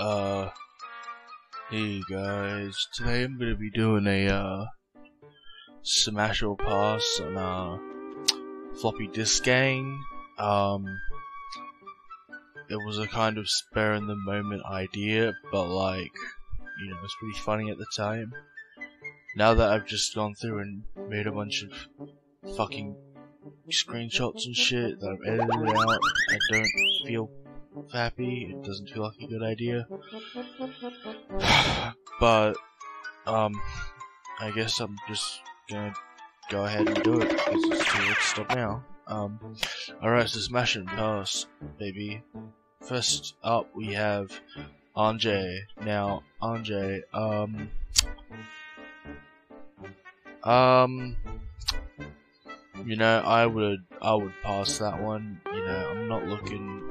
Uh, hey guys, today I'm gonna be doing a, uh, smash or pass on, uh, floppy disk game. Um, it was a kind of spare in the moment idea, but like, you know, it was pretty funny at the time. Now that I've just gone through and made a bunch of fucking screenshots and shit that I've edited out, I don't feel happy. It doesn't feel like a good idea. but, um, I guess I'm just gonna go ahead and do it because it's too late to stop now. Um, alright, so smash and pass, baby. First up, we have Anjay. Now, Anjay, um, um, you know, I would, I would pass that one. You know, I'm not looking,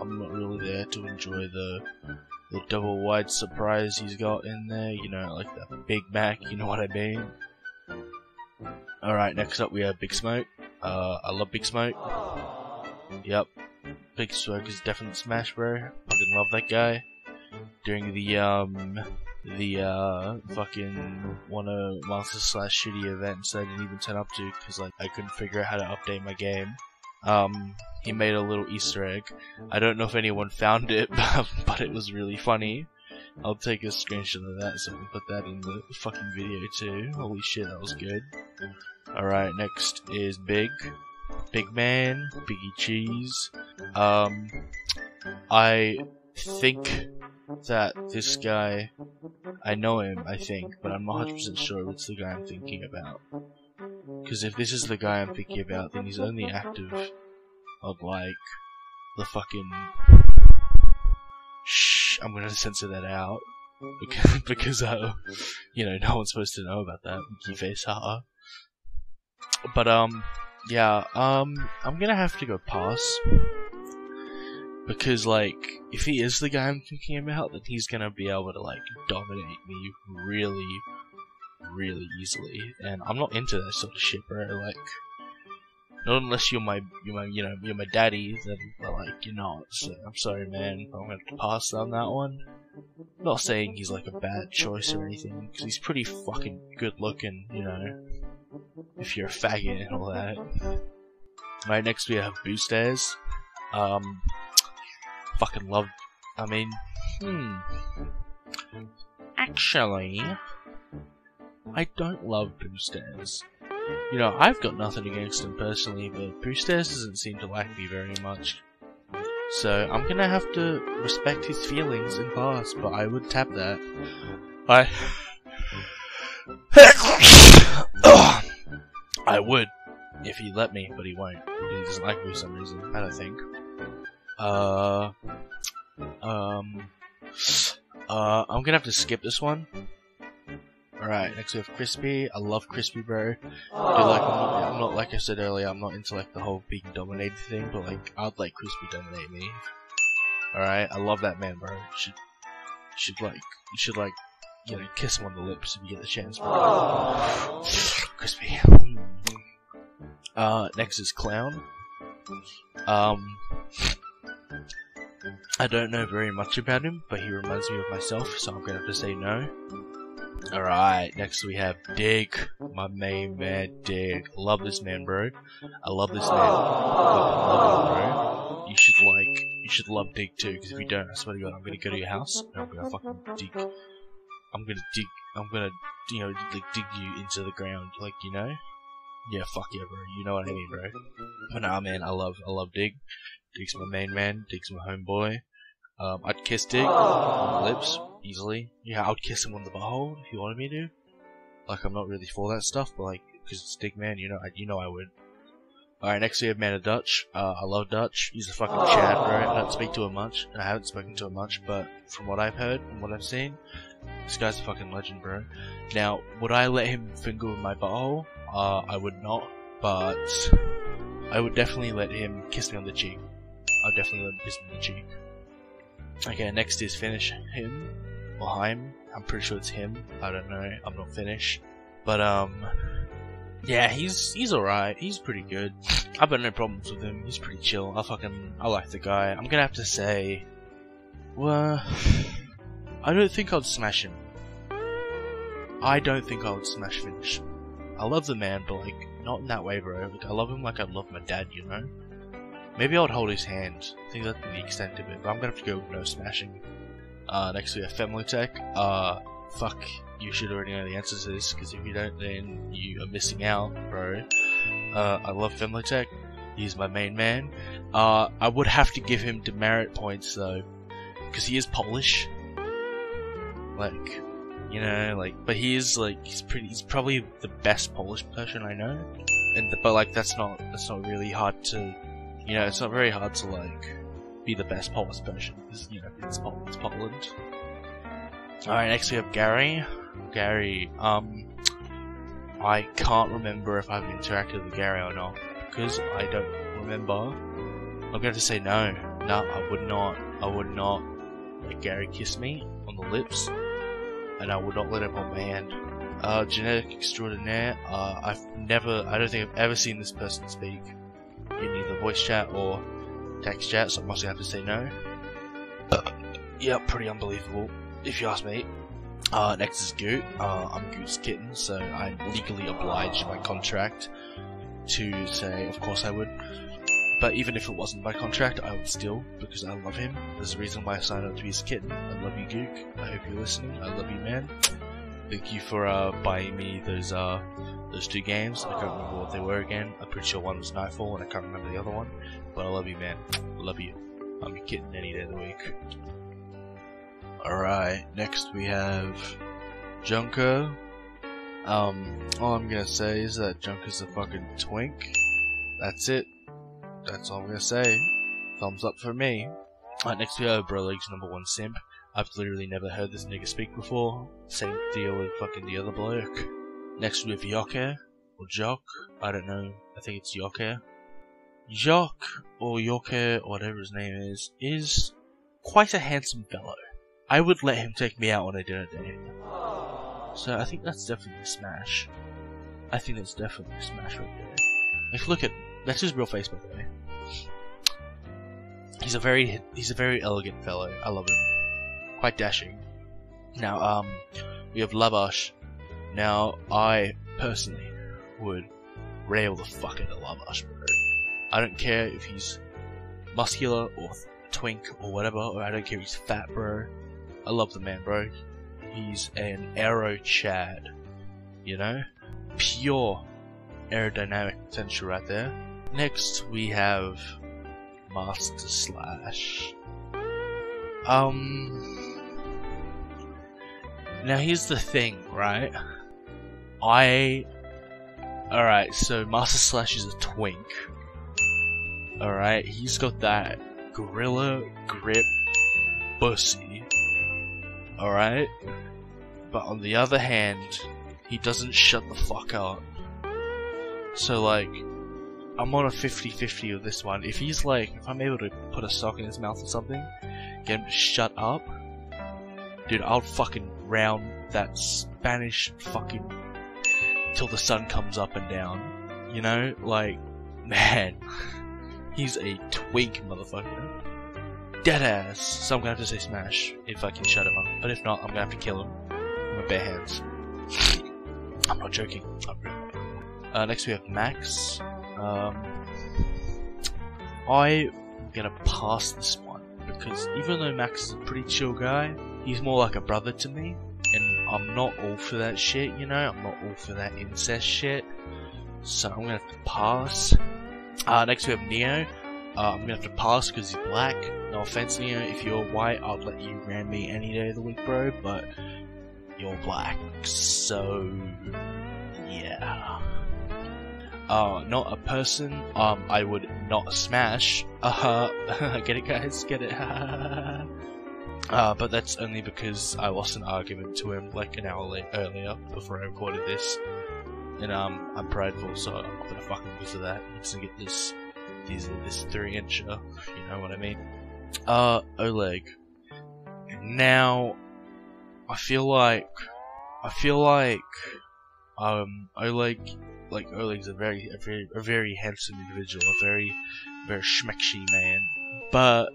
I'm not really there to enjoy the, the double wide surprise he's got in there. You know, like the Big Mac. You know what I mean? All right, next up we have Big Smoke. Uh, I love Big Smoke. Yep, Big Smoke is definitely Smash, bro. Fucking love that guy. During the um the uh fucking one of monster slash shitty events I didn't even turn up to because like I couldn't figure out how to update my game. Um, he made a little Easter egg. I don't know if anyone found it, but it was really funny. I'll take a screenshot of that so I can put that in the fucking video too. Holy shit, that was good. Alright, next is Big. Big Man, Biggie Cheese. Um, I think that this guy, I know him, I think, but I'm not 100% sure it's the guy I'm thinking about. Because if this is the guy I'm thinking about, then he's only active of like the fucking. Shh, I'm gonna censor that out because, because uh, you know, no one's supposed to know about that. Face, haha. But um, yeah, um, I'm gonna have to go pass because like, if he is the guy I'm thinking about, then he's gonna be able to like dominate me really really easily, and I'm not into that sort of shit, bro. Like, not unless you're my, you're my, you know, you're my daddy, then like you're not. So I'm sorry, man. I'm gonna pass on that one. Not saying he's like a bad choice or anything, because he's pretty fucking good looking, you know. If you're a faggot and all that. Right next we have Boosters. Um, fucking love. I mean, hmm. Actually, I don't love Boosters. You know, I've got nothing against him personally, but Boosters doesn't seem to like me very much. So I'm gonna have to respect his feelings and pass, but I would tap that. I I would if he let me, but he won't. He doesn't like me for some reason. I don't think. Uh, um, uh, I'm gonna have to skip this one. Alright, next we have Crispy. I love Crispy, bro. Dude, like, I'm not, I'm not, like I said earlier, I'm not into like the whole being dominated thing, but like, I'd like Crispy dominate me. Alright, I love that man, bro. You should, should like, you should like, you know, kiss him on the lips if you get the chance, bro. Crispy. Uh, next is Clown. Um, I don't know very much about him, but he reminds me of myself, so I'm gonna have to say no. Alright, next we have Dig, my main man, Dig. Love this man, bro. I love this man. Love him, bro. You should like, you should love Dig too, because if you don't, I swear to God, I'm gonna go to your house, and I'm gonna fucking dig. I'm gonna dig, I'm gonna, you know, like, dig you into the ground, like, you know? Yeah, fuck yeah, bro. You know what I mean, bro. But nah, man, I love, I love Dig. Dig's my main man, Dig's my homeboy. Um, I'd kiss Dig on the lips, easily. Yeah, I would kiss him on the butthole if you wanted me to. Like, I'm not really for that stuff, but like, because it's Dig Man, you know, I, you know I would. Alright, next we have Man of Dutch. Uh, I love Dutch. He's a fucking Chad, bro. I don't speak to him much. I haven't spoken to him much, but from what I've heard and what I've seen, this guy's a fucking legend, bro. Now, would I let him finger my butthole? Uh, I would not, but I would definitely let him kiss me on the cheek. I'd definitely let him kiss me on the cheek. Okay, next is finish him or him. I'm pretty sure it's him. I don't know. I'm not Finnish, but um, yeah, he's he's alright. He's pretty good. I've got no problems with him. He's pretty chill. I fucking I like the guy. I'm gonna have to say, well, I don't think I'd smash him. I don't think I would smash finish. I love the man, but like, not in that way, bro. Like, I love him like I love my dad, you know? Maybe I would hold his hand. I think that's the extent of it, but I'm gonna have to go no smashing. Uh, next we have Family Tech. Uh, fuck, you should already know the answer to this, because if you don't, then you are missing out, bro. Uh, I love Family Tech. He's my main man. Uh, I would have to give him demerit points, though, because he is Polish. Like, you know, like, but he is like he's pretty. He's probably the best Polish person I know, and but like that's not that's not really hard to, you know, it's not very hard to like be the best Polish person because you know it's, it's Poland. All right, next we have Gary. Gary, um, I can't remember if I've interacted with Gary or not because I don't remember. I'm going to say no. No, I would not. I would not let Gary kiss me on the lips and I would not let him hold my hand. Uh, genetic extraordinaire, uh, I've never, I don't think I've ever seen this person speak in either voice chat or text chat, so I'm gonna have to say no. yeah, pretty unbelievable, if you ask me. Uh, next is Goot. Uh, I'm Goot's kitten, so I'm legally obliged by contract to say, of course I would. But even if it wasn't by contract, I would still, because I love him. There's a reason why I signed up to be his kitten. I love you, Gook. I hope you're listening. I love you, man. Thank you for uh, buying me those uh, those two games. I can't remember what they were again. I'm pretty sure one was Nightfall, and I can't remember the other one. But I love you, man. I love you. I'm your kitten any day of the week. Alright, next we have Junker. Um, all I'm gonna say is that Junker's a fucking twink. That's it. That's all I'm gonna say. Thumbs up for me. Alright, next we have Bro League's number one simp. I've literally never heard this nigga speak before. Same deal with fucking the other bloke. Next we have Yoke, or Jock, I don't know, I think it's Yoke. Jock, or Yoke, or whatever his name is, is quite a handsome fellow. I would let him take me out on a dinner date. So I think that's definitely a smash. I think that's definitely a smash right there. Like look at that's his real face by the way. He's a very he's a very elegant fellow. I love him. Quite dashing. Now um we have Lavash. Now I personally would rail the fuck out of Lavash bro. I don't care if he's muscular or twink or whatever, or I don't care if he's fat bro. I love the man bro. He's an aero chad. You know? Pure aerodynamic potential right there. Next we have Master Slash. Um. Now here's the thing, right? I. Alright, so Master Slash is a twink. Alright, he's got that gorilla grip bussy. Alright? But on the other hand, he doesn't shut the fuck up. So like, I'm on a 50-50 with this one. If he's like, if I'm able to put a sock in his mouth or something, get him to shut up, dude, I'll fucking round that Spanish fucking till the sun comes up and down. You know, like, man, he's a twink, motherfucker. Deadass. So I'm gonna have to say smash if I can shut him up. But if not, I'm gonna have to kill him with bare hands. I'm not joking. I'm really. Uh, next we have Max. Um, I'm gonna pass this one because even though Max is a pretty chill guy, he's more like a brother to me, and I'm not all for that shit. You know, I'm not all for that incest shit. So I'm gonna have to pass. Uh, next we have Neo. Uh, I'm gonna have to pass because he's black. No offense, Neo. If you're white, I'd let you ram me any day of the week, bro. But you're black, so yeah. Uh, not a person. Um, I would not smash. Uh, get it, guys? Get it? uh, but that's only because I lost an argument to him like an hour late, earlier before I recorded this, and um, I'm prideful, so I'm gonna fucking lose to that. He doesn't get this, these, this three incher. You know what I mean? Uh, Oleg. Now, I feel like, I feel like, um, Oleg like Oleg's a very, a very, a very handsome individual, a very, very schmecksy man. But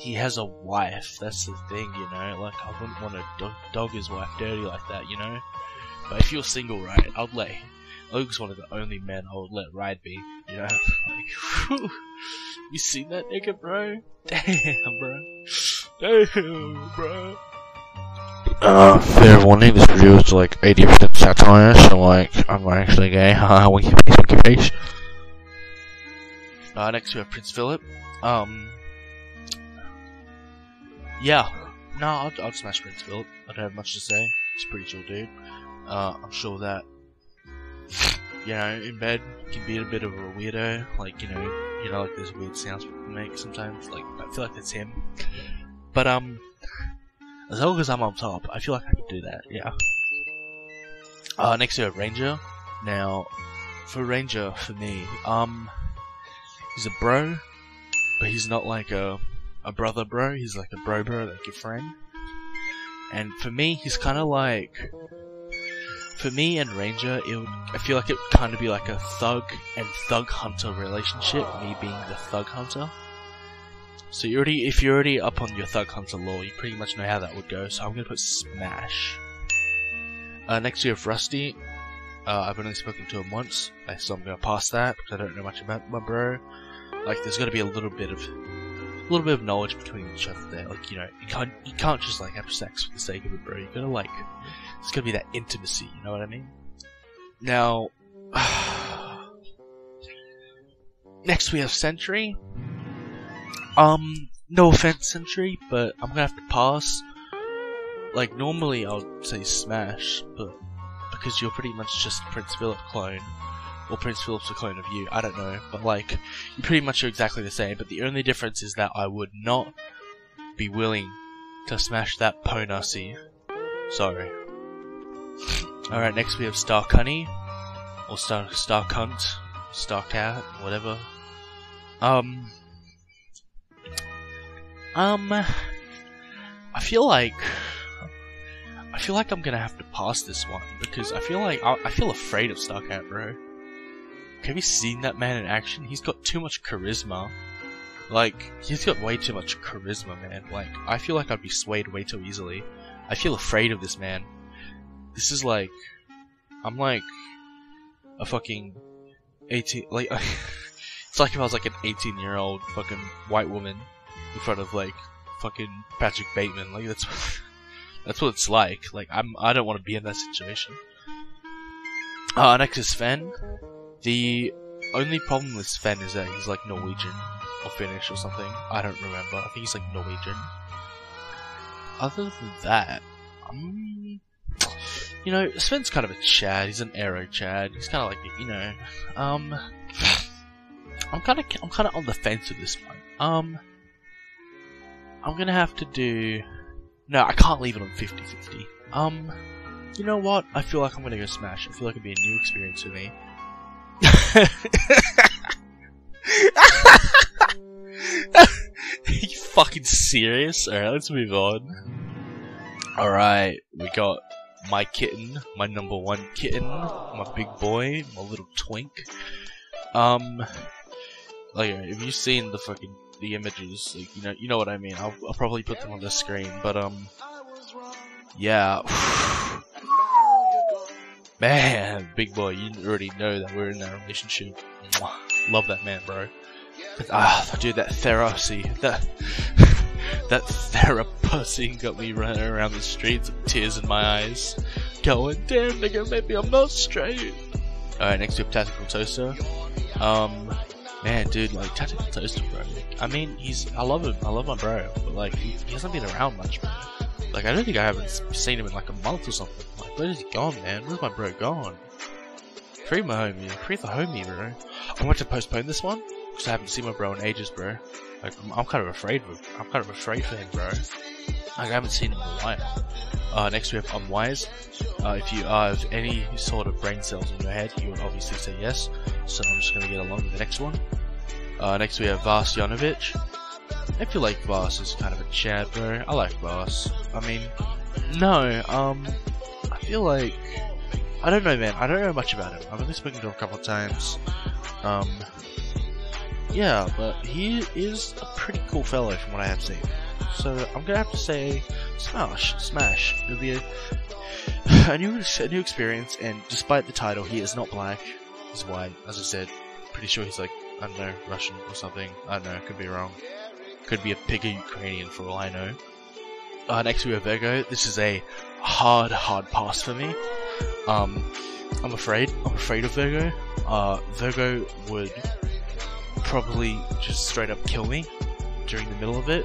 he has a wife. That's the thing, you know. Like I wouldn't want to dog, dog his wife dirty like that, you know. But if you're single, right, I'd let. Luke's one of the only men I would let ride me, you know. Like, you seen that nigga, bro? Damn, bro. Damn, bro. Uh, fair warning, this review is like 80% satire, so like, I'm actually gay, haha, winky face, winky face. Uh, next we have Prince Philip. Um, yeah, no, I'll, I'll smash Prince Philip. I don't have much to say. He's a pretty chill dude. Uh, I'm sure that, you know, in bed, can be a bit of a weirdo. Like, you know, you know, like those weird sounds people make sometimes. Like, I feel like that's him. But, um, as long as I'm on top, I feel like I can do that, yeah. Uh, next we have Ranger. Now, for Ranger, for me, um, he's a bro, but he's not like a a brother bro. He's like a bro bro, like your friend. And for me, he's kind of like. For me and Ranger, it would, I feel like it would kind of be like a thug and thug hunter relationship. Me being the thug hunter. So you already, if you're already up on your thug hunter lore, you pretty much know how that would go. So I'm gonna put Smash. Uh, next we have Rusty. Uh, I've only spoken to him once, so I'm gonna pass that because I don't know much about my bro. Like, there's gotta be a little bit of a little bit of knowledge between each other there. Like, you know, you can't you can't just like have sex for the sake of it, bro. You gotta like, it's gotta be that intimacy. You know what I mean? Now, next we have Sentry. Um, no offense, Sentry, but I'm gonna have to pass. Like normally I would say Smash, but because you're pretty much just Prince Philip clone, or Prince Philip's a clone of you. I don't know, but like you pretty much are exactly the same. But the only difference is that I would not be willing to smash that Ponasi. Sorry. Alright, next we have Star Cunny, or Star Star Cunt, Star Cat, whatever. Um. Um. I feel like. I feel like I'm gonna have to pass this one because I feel like I, I feel afraid of Starcat, bro. Have you seen that man in action? He's got too much charisma. Like, he's got way too much charisma, man. Like, I feel like I'd be swayed way too easily. I feel afraid of this man. This is like, I'm like a fucking 18, like, it's like if I was like an 18 year old fucking white woman in front of like fucking Patrick Bateman. Like, that's, that's what it's like. Like, I'm, I don't want to be in that situation. Uh, next is Sven. The only problem with Sven is that he's like Norwegian or Finnish or something. I don't remember. I think he's like Norwegian. Other than that, um, you know, Sven's kind of a Chad. He's an Aero Chad. He's kind of like you know, um, I'm kind of I'm kind of on the fence with this one. Um, I'm gonna have to do. No, I can't leave it on 50-50. Um, you know what? I feel like I'm gonna go Smash. I feel like it'd be a new experience for me. you fucking serious? Alright, let's move on. Alright, we got my kitten, my number one kitten, my big boy, my little twink. Um, like, have you've seen the fucking the images? Like, you know, you know what I mean. I'll, I'll probably put them on the screen, but um, yeah. Man, big boy, you already know that we're in that relationship. Mwah. Love that man, bro. But, ah, dude, that therapy, that that therapy got me running around the streets with tears in my eyes, going, "Damn, nigga, maybe I'm not straight." All right, next have Tactical Toaster. Um, man, dude, like Tactical Toaster, bro. I mean, he's I love him, I love my bro, but like he, he hasn't been around much, bro. Like I don't think I haven't seen him in like a month or something. Like where's he gone, man? Where's my bro gone? Free my homie, free the homie, bro. I want to postpone this one because I haven't seen my bro in ages, bro. Like I'm, I'm kind of afraid of, I'm kind of afraid for him, bro. Like I haven't seen him in a while. Uh, next we have Unwise. Uh, if you have any sort of brain cells in your head, you would obviously say yes. So I'm just gonna get along with the next one. Uh, next we have Vas Yanovich. I feel like Boss is kind of a Chad, bro. I like Boss. I mean, no, um, I feel like, I don't know, man. I don't know much about him. I've only spoken to him a couple of times. Um, yeah, but he is a pretty cool fellow from what I have seen. So I'm gonna have to say, smash, smash. It'll be a, a new, a new experience, and despite the title, he is not black. He's white, as I said. Pretty sure he's like, I don't know, Russian or something. I don't know, could be wrong. Could be a bigger Ukrainian for all I know. Uh, next we have Virgo. This is a hard, hard pass for me. Um, I'm afraid. I'm afraid of Virgo. Uh, Virgo would probably just straight up kill me during the middle of it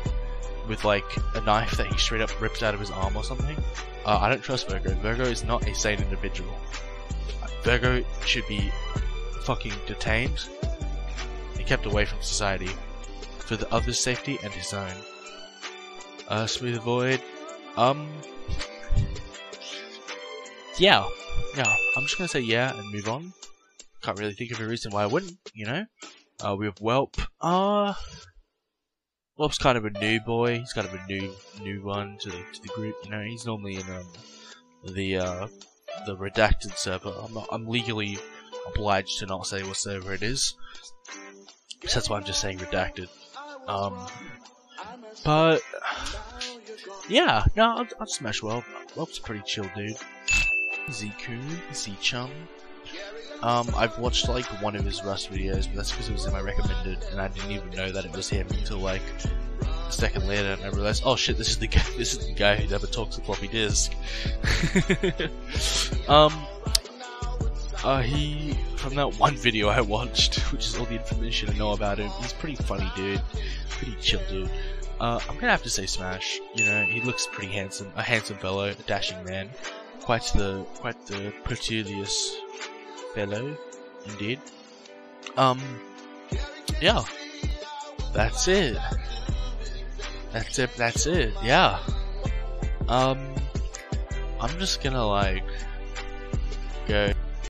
with like a knife that he straight up rips out of his arm or something. Uh, I don't trust Virgo. Virgo is not a sane individual. Virgo should be fucking detained and kept away from society for the other's safety and his own. Uh, Smooth Void. Um. Yeah. Yeah. I'm just gonna say yeah and move on. Can't really think of a reason why I wouldn't, you know? Uh, we have Whelp. Uh. Whelp's kind of a new boy. He's kind of a new, new one to the, to the group, you know? He's normally in, um, the, uh, the redacted server. I'm not, I'm legally obliged to not say what server it is. So that's why I'm just saying redacted. Um, but yeah, no, I'll, I'll smash a pretty chill dude. Ziku, Z-Chum. Um, I've watched like one of his Rust videos, but that's because it was in my recommended, and I didn't even know that it was him until like a second later, and I realized, oh shit, this is the guy. This is the guy who never talks to floppy disk. um, uh, he from that one video I watched, which is all the information I know about him. He's pretty funny, dude. Pretty chill, dude. Uh, I'm gonna have to say Smash. You know, he looks pretty handsome, a handsome fellow, a dashing man. Quite the, quite the pretentious fellow, indeed. Um, yeah. That's it. That's it, that's it, yeah. Um, I'm just gonna like, go